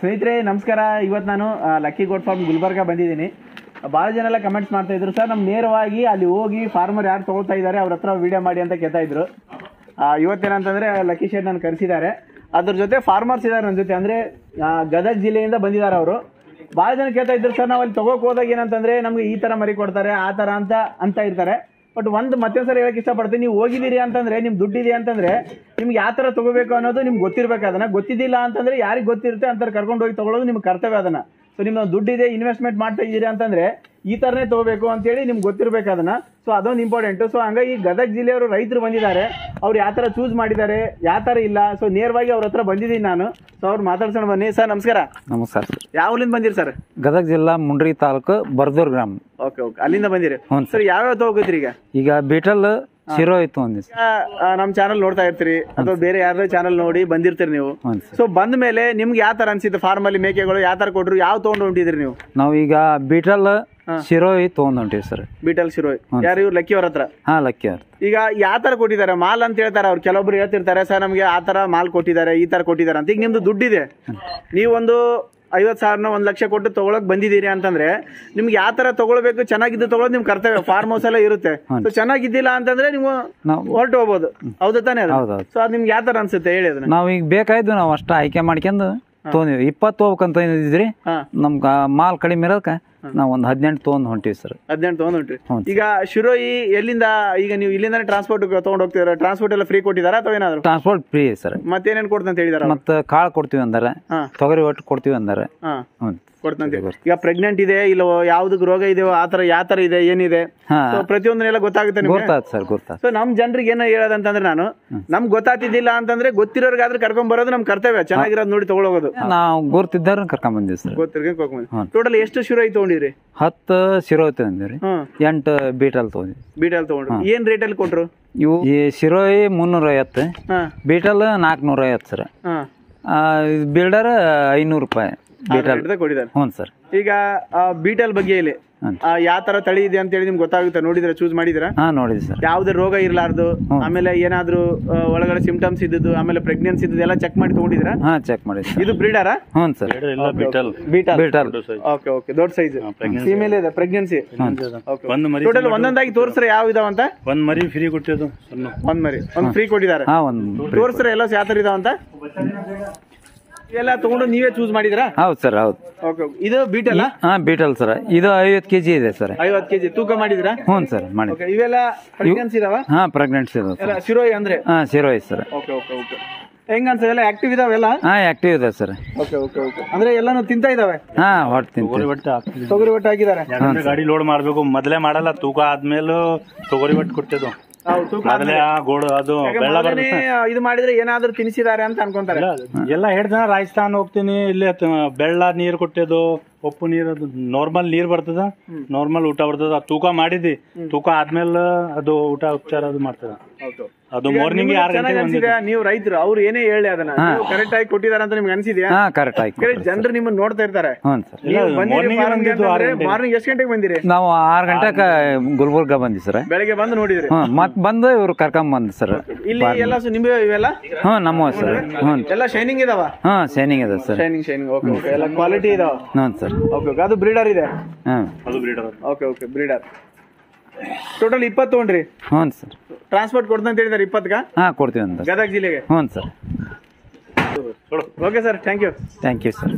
ಸ್ನೇಹಿತರೆ, ನಮಸ್ಕಾರ. ಇವತ್ತು ನಾನು ಲಕ್ಕಿ ಗೋಡ್ ಫಾರ್ಮ್ ಗುಲ್ಬರ್ಗ ಬಂದಿದ್ದೀನಿ. ಭಾಳ ಜನ ಎಲ್ಲ ಕಮೆಂಟ್ಸ್ ಮಾಡ್ತಾ ಇದ್ರು. ಸರ್ ನಮ್ ನೇರವಾಗಿ ಅಲ್ಲಿ ಹೋಗಿ ಫಾರ್ಮರ್ ಯಾರು ತಗೊಳ್ತಾ ಇದ್ದಾರೆ, ಅವ್ರ ಹತ್ರ ವಿಡಿಯೋ ಮಾಡಿ ಅಂತ ಕೇಳ್ತಾ ಇದ್ರು. ಇವತ್ತೇನಂತಂದ್ರೆ ಲಕ್ಕಿ ಶೇಡ್ ನಾನು ಕರೆಸಿದ್ದಾರೆ. ಅದ್ರ ಜೊತೆ ಫಾರ್ಮರ್ಸ್ ಇದ್ದಾರೆ ನನ್ನ ಜೊತೆ. ಅಂದ್ರೆ ಗದಗ ಜಿಲ್ಲೆಯಿಂದ ಬಂದಿದ್ದಾರೆ ಅವರು. ಭಾಳ ಜನ ಕೇಳ್ತಾ ಇದ್ರು, ಸರ್, ನಾವು ಅಲ್ಲಿ ತಗೋಕ್ ಹೋದಾಗ ಏನಂತಂದ್ರೆ, ನಮ್ಗೆ ಈ ತರ ಮರಿ ಕೊಡ್ತಾರೆ, ಆ ತರ ಅಂತ ಅಂತ ಇರ್ತಾರೆ. ಬಟ್ ಒಂದು ಮತ್ತೆ ಸರಿ ಹೇಳಕ್ ಇಷ್ಟಪಡ್ತೀನಿ. ನೀವು ಹೋಗಿದ್ದೀರಿ ಅಂತಂದ್ರೆ, ನಿಮ್ ದುಡ್ಡಿದೆ ಅಂತಂದ್ರೆ, ನಿಮ್ಗೆ ಯಾವ ತರ ತಗೋಬೇಕು ಅನ್ನೋದು ನಿಮ್ಗೆ ಗೊತ್ತಿರ್ಬೇಕು ಅದನ್ನ. ಗೊತ್ತಿದ್ದಿಲ್ಲ ಅಂತಂದ್ರೆ ಯಾರಿಗೆ ಗೊತ್ತಿರುತ್ತೆ ಅಂತ ಕರ್ಕೊಂಡು ಹೋಗಿ ತಗೊಳ್ಳೋದು ನಿಮ್ಗೆ ಕರ್ತವ್ಯ ಅದನ್ನ. ಸೊ ನಿಮ್ಮ ದುಡ್ಡಿದೆ ಇನ್ವೆಸ್ಟ್ಮೆಂಟ್ ಮಾಡ್ತಾ ಇದ್ದೀರಿ ಅಂತಂದ್ರೆ ಈ ತರನೇ ತಗೋಬೇಕು ಅಂತೇಳಿ ನಿಮ್ಗೆ ಗೊತ್ತಿರಬೇಕು ಅದನ್ನ. ಸೊ ಅದೊಂದು ಇಂಪಾರ್ಟೆಂಟ್ ಸೊ ಹಂಗಾಗಿ ಗದಗ ಜಿಲ್ಲೆಯವರು ರೈತರು ಬಂದಿದ್ದಾರೆ. ಅವ್ರು ಯಾವ ತರ ಚೂಸ್ ಮಾಡಿದ್ದಾರೆ, ಯಾವ ತರ ಇಲ್ಲ. ಸೊ ನೇರವಾಗಿ ಅವ್ರ ಹತ್ರ ಬಂದಿದ್ದೀನಿ ನಾನು. ಅವ್ರು ಮಾತಾಡ್ಸೋಣ ಬನ್ನಿ. ಸರ್ ನಮಸ್ಕಾರ. ನಮಸ್ಕಾರ ಯಾವ ಯಾವ್ಲಿಂದ ಬಂದಿರಿ ಸರ್ ಗದಗ ಜಿಲ್ಲಾ ಮುಂಡ್ರಿ ತಾಲೂಕು ಬರ್ದೂರ್ ಗ್ರಾಮ. ಓಕೆ ಓಕೆ ಅಲ್ಲಿಂದ ಬಂದಿರಿ. ಹ್ಞೂ ಸರ್. ಯಾವ್ಯಾವ ತಗೋತೀರಿ ಈಗ? ಈಗ ಬೀಟಲ್ ಶಿರೋ ಇತ್ತು ಒಂದ್ ದಿವ್ಸ. ಈಗ, ಆ, ನಮ್ ಚಾನಲ್ ನೋಡ್ತಾ ಇರ್ತೀರಿ. ಅಥವಾ ಬೇರೆ ಯಾರ್ದೋ ಚಾನಲ್ ನೋಡಿ ಬಂದಿರ್ತೀರಿ ನೀವು. ಸೊ ಬಂದ ಮೇಲೆ ನಿಮ್ಗೆ ಯಾವ ತರ ಅನ್ಸಿತ್ತು? ಫಾರ್ಮ್ ಅಲ್ಲಿ ಮೇಕೆಗಳು ಯಾವ ತರ ಕೊಟ್ರು? ಯಾವ ತಗೊಂಡು ಹೊಂಟಿದ್ರಿ ನೀವು? ನಾವು ಈಗ ಬೀಟಲ್ ಶಿರೋ ತೊಗೊಂಡ್ ಹೊಂಟೀವಿ ಸರ್. ಬಿಟಲ್ ಶಿರೋಯ್. ಯಾರು ಇವ್ರು? ಲಕ್ಕಿ ಅವ್ರ ಹತ್ರ? ಹಾ ಲಕ್ಕಿ ಅವ್ರ ಈಗ ಯಾವ ತರ ಕೊಟ್ಟಿದ್ದಾರೆ? ಮಾಲ್ ಅಂತ ಹೇಳ್ತಾರೆ ಅವ್ರು ಕೆಲವೊಬ್ರು ಹೇಳ್ತಿರ್ತಾರೆ ಸರ್ ನಮ್ಗೆ ಆ ತರ ಮಾಲ್ ಕೊಟ್ಟಿದ್ದಾರೆ ಈ ತರ ಕೊಟ್ಟಿದ್ದಾರೆ ಅಂತ. ಈಗ ನಿಮ್ದು ದುಡ್ಡಿದೆ. ನೀವೊಂದು ಐವತ್ ಸಾವಿರನ ಒಂದ್ ಲಕ್ಷ ಕೊಟ್ಟು ತಗೊಳಕ್ ಬಂದಿದ್ದೀರಿ ಅಂತಂದ್ರೆ ನಿಮ್ಗೆ ಯಾವ ತರ ತಗೊಳ್ಬೇಕು ಚೆನ್ನಾಗಿದ್ದು ತಗೊಳೋದು ನಿಮ್ ಕರ್ತವ್ಯ. ಫಾರ್ಮ್ ಹೌಸ್ ಎಲ್ಲ ಇರುತ್ತೆ. ಸೊ ಚೆನ್ನಾಗಿದ್ದಿಲ್ಲ ಅಂತಂದ್ರೆ ನೀವು ಹೊರಟು ಹೋಗ್ಬೋದು. ಹೌದು ತಾನೇ ಸೊ ಅದು ನಿಮ್ಗೆ ಯಾವ ತರ ಅನ್ಸುತ್ತೆ? ಹೇಳಿ ಅದನ್ನ. ನಾವ್ ಈಗ ಬೇಕಾಯ್ತು ನಾವು ಅಷ್ಟ ಆಯ್ಕೆ ಮಾಡ್ಕೊಂಡು ತೊಗೊಂಡಿವಿ ಇಪ್ಪತ್ತು ಹೋಗ್ಬೇಕಂತ ಇದ್ರಿ ನಮ್ಗ ಮಾಲ್ ಕಡಿಮೆ ಇರೋದಕ್ಕ ನಾವ್ ಒಂದು ಹದಿನೆಂಟು ತೊಗೊಂಡ್ ಹೊಂಟಿವಿ ಸರ್ ಹದಿನೆಂಟು ತೊಗೊಂಡು ಹೊಂಟ್ರಿ. ಈಗ ಶಿರೋಯಿ ಎಲ್ಲಿಂದ ಈಗ ನೀವು ಇಲ್ಲಿಂದಾನೆ ಟ್ರಾನ್ಸ್ಪೋರ್ಟ್ ತಗೊಂಡು ಹೋಗ್ತಿದಾರ ಟ್ರಾನ್ಸ್ಪೋರ್ಟ್ ಎಲ್ಲ ಫ್ರೀ ಕೊಟ್ಟಿದಾರ ಅಥವಾ ಏನಾದ್ರು? ಟ್ರಾನ್ಸ್ಪೋರ್ಟ್ ಫ್ರೀ ಸರ್ ಮತ್ತೇನೇನ್ ಕೊಡ್ತಂತ ಹೇಳಿದಾರ ಮತ್ತ ಕಾಳು ಕೊಡ್ತೀವಿ ಅಂದಾರ. ತೊಗರಿ ಒಟ್ಟು ಕೊಡ್ತೀವಿ ಅಂದಾರ. ಹಾ. ಹ್ಞೂ ಕೊಡ್ತಂತೆ ಈಗ ಪ್ರೆಗ್ನೆಂಟ್ ಇದೆ ಇಲ್ಲ ಯಾವ್ದಕ್ ರೋಗ ಇದೆ ಆ ತರ ಯಾವ ತರ ಇದೆ ಏನಿದೆ? ಪ್ರತಿಯೊಂದನ್ನೆಲ್ಲ ಗೊತ್ತಾಗುತ್ತೆ ಗೊತ್ತಾಗ್ತದೆ ಸರ್ ಗೊತ್ತಾಗ್ತದೆ ಸೊ ನಮ್ ಜನರಿಗೆ ಏನೋ ಹೇಳೋದಂತಂದ್ರೆ ನಾನು ನಮ್ಗೆ ಗೊತ್ತಾತಿದ್ದಿಲ್ಲ ಅಂತಂದ್ರೆ ಗೊತ್ತಿರೋರ್ಗಾದ್ರೆ ಕರ್ಕೊಂಡ್ ಬರೋದು ನಮ್ ಕರ್ತವ್ಯ. ಚೆನ್ನಾಗಿರೋದು ನೋಡಿ ತಗೊಳೋದು. ನಾವು ಗೊತ್ತಿದ್ದಾರ ಕರ್ಕೊಂಡ್ ಬಂದಿವಿ ಸರ್ ಗೊತ್ತಿರ್ಗೆ ಕರ್ಕೊಂಡ್ ಹ್ಮ್. ಟೋಟಲ್ ಎಷ್ಟು ಶಿರೋಯಿ ತಗೊಂಡಿರಿ ಹತ್ತು ಶಿರೋ ತಗೊಂಡಿರಿ ಎಂಟು ಬೀಟಲ್ ತಗೊಂಡಿ ಬೀಟಲ್ ತಗೊಂಡ್ರಿ. ಏನ್ ರೇಟ್ ಅಲ್ಲಿ ಕೊಟ್ರು? ಇವು ಈ ಶಿರೋಯಿ ಮುನ್ನೂರ ಐವತ್ತು ಬೀಟಲ್ ನಾಲ್ಕುನೂರ ಐವತ್ತು ಸರ್ ಬಿಲ್ಡರ್ ಐನೂರು ರೂಪಾಯಿ ಬೀಟಲ್. ಹ್ಞೂ ಸರ್. ಈಗ ಬೀಟಲ್ ಬಗ್ಗೆ ಇಲ್ಲಿ. ಯಾವ ತರ ತಳಿ ಇದೆ ಅಂತ ಹೇಳಿ ನಿಮ್ಗೆ ಗೊತ್ತಾಗುತ್ತೆ. ನೋಡಿದ್ರೆ ಚೂಸ್ ಮಾಡಿದ್ರ ಹಾ ನೋಡಿದ್ವಿ ಸರ್. ಯಾವ್ದೇ ರೋಗ ಇರಲಾರ್ದು ಆಮೇಲೆ ಏನಾದ್ರೂ ಒಳಗಡೆ ಸಿಂಪ್ಟಮ್ಸ್ ಇದ್ದದ್ದು ಆಮೇಲೆ ಪ್ರೆಗ್ನೆನ್ಸಿ ಇದ್ದದ್ದು ಎಲ್ಲ ಚೆಕ್ ಮಾಡಿ ತಗೊಂಡಿದ್ರ ಹಾಂ ಚೆಕ್ ಮಾಡಿ ಇದು ಬ್ರೀಡರಾ ಹ್ಞೂ sir. Beetle beetle okay okay ದೊಡ್ಡ ಸೈಜ್ ಫೀಮೇಲ್ ಇದೆ ಪ್ರೆಗ್ನೆನ್ಸಿ ಒಂದ್ ಮರಿ ಟೋಟಲ್ ಒಂದೊಂದಾಗಿ ತೋರಿಸ್ರೆ ಯಾವ ಇದಾವಂತ ಒಂದ್ ಮರಿ ಫ್ರೀ ಕೊಟ್ಟಿದ್ದು ಒಂದ್ ಮರಿ. ಒಂದ್ ಫ್ರೀ ಕೊಟ್ಟಿದ್ದಾರೆ. ಹಾಂ ಒಂದು ತೋರಿಸ್ರೆ ಎಲ್ಲ ಯಾವ ತರ ಇದಾವಂತ ಇವೆಲ್ಲ ತಗೊಂಡು ನೀವೇ ಚೂಸ್ ಮಾಡಿದ್ರಾ ಹೌದು ಸರ್ ಹೌದು. ಓಕೆ ಇದು ಬೀಟಲ್ ಹಾ ಬೀಟಲ್ ಸರ್. ಇದು ಐವತ್ತು ಕೆಜಿ ಇದೆ ಸರ್. ಐವತ್ತು ಕೆಜಿ. ತೂಕ ಮಾಡಿದ್ರಾ ಹ್ಞೂ ಸರ್ ಮಾಡಿ ಓಕೆ ಇವೆಲ್ಲ ಪ್ರೆಗ್ನೆನ್ಸಿ ಇದಾವ? ಹಾ ಪ್ರೆಗ್ನೆನ್ಸಿ ಇದೆ ಎಲ್ಲ ಶಿರೋಯಿ ಅಂದ್ರೆ? ಹಾ Sirohi sir. Okay okay okay ಹೆಂಗ ಅನ್ಸಲ್ಲ ಆಕ್ಟಿವ್ ಇದಾವೆಲ್ಲ ಹಾ ಆಕ್ಟಿವ್ ಇದೆ ಸರ್. ಓಕೆ ಓಕೆ ಓಕೆ ಅಂದ್ರೆ ಎಲ್ಲಾನು ತಿಂತಾ ಇದಾವೆ? ಹಾಂ ಹೊಟ್ಟು ತಿಂತೀವಿ. ಬಟ್ಟೆ ತೊಗರಿ ಒಟ್ಟು ಹಾಕಿದ್ದಾರೆ? ಗಾಡಿ ಲೋಡ್ ಮಾಡಬೇಕು. ಮೊದಲೇ ಮಾಡಲ್ಲ. ತೂಕ ಆದ್ಮೇಲೆ ತೊಗರಿ ಬಟ್ಟೆ ತೂಕ ಮೊದಲೇ ಆ ಗೋಡು ಅದು ಬೆಳ್ಳ ಮೊದಲನೇ ಇದು ಮಾಡಿದ್ರೆ ಏನಾದ್ರೂ ತಿನ್ಸಿದ್ದಾರೆ ಅಂತ ಅನ್ಕೊಂತಾರೆ. ಎಲ್ಲ ಹೇಳ್ತಾನೆ ರಾಜಸ್ಥಾನ್ ಹೋಗ್ತೀನಿ ಇಲ್ಲೇ ತ- ಬೆಳ್ಳ ನೀರ್ ಕೊಟ್ಟಿದ್ದು ಉಪ್ಪು ನೀರ್ ನಾರ್ಮಲ್ ನೀರ್ ಬರ್ತದ ನಾರ್ಮಲ್ ಊಟ ಬರ್ತದ ತೂಕ ಮಾಡಿದ್ದಿ ತೂಕ ಆದ್ಮೇಲೆ ಅದು ಊಟ ಉಪಚಾರ ಅದು ಮಾಡ್ತದ. ಅದು ಮಾರ್ನಿಂಗ್ ಆರು ಚೆನ್ನಾಗಿ ಗಂಟೆಗೆ ಅನ್ಸಿದೆ ನೀವು ರೈತರು ಅವ್ರು ಏನೇ ಹೇಳಿ ಅದನ್ನ. ನೀವು ಕರೆಕ್ಟ್ ಆಗಿ ಕೊಟ್ಟಿದಾರೆ ಅಂತ ನಿಮ್ಗೆ ಅನ್ಸಿದ್ಯಾ? ಹಾ ಕರೆಕ್ಟ್ ಆಗಿ ಜನರು ನಿಮ್ಮನ್ನ ನೋಡ್ತಾ ಇರ್ತಾರೆ. ಮಾರ್ನಿಂಗ್ ಎಷ್ಟು ಗಂಟೆಗೆ ಬಂದಿರಿ? ನಾವು ಆರು ಗಂಟೆಗೆ ಗುಲ್ಬರ್ಗ ಬಂದಿ ಸರ್. ಬೆಳಗ್ಗೆ ಬಂದು ನೋಡಿದ್ರಿ. ಮತ್ ಮತ್ತೆ ಬಂದು ಇವ್ರು ಕರ್ಕೊಂಡ್ ಬಂದ್ ಸರ್. ಇಲ್ಲಿ ಎಲ್ಲ ನಿಮ್ಗೆ ಇವೆಲ್ಲ? ಹಾ ನಮ್ಮ ಸರ್. ಹ್ಞೂ. ಎಲ್ಲ ಶೈನಿಂಗ್ ಇದಾವ? ಹಾ ಶೈನಿಂಗ್ ಇದೆ sir. Shining shining okay okay ಎಲ್ಲ ಕ್ವಾಲಿಟಿ ಇದಾವ? ಹ್ಞೂ ಸರ್. ಓಕೆ ಓಕೆ ಅದು ಬ್ರೀಡರ್ ಇದೆ? ಹಾ ಅದು breeder okay okay breeder total ಇಪ್ಪತ್ತು ತೊಗೊಂಡ್ರಿ? ಹ್ಞೂ ಸರ್. ಟ್ರಾನ್ಸ್ಪೋರ್ಟ್ ಕೊಡ್ತಂತ ಹೇಳಿದಾರೆ ಗಾ ಹಾಂ ಕೊಡ್ತೀವಿ ಅಂತ ಗದಗ ಜಿಲ್ಲೆಗೆ? ಹ್ಞೂ sir. Okay sir thank you thank you sir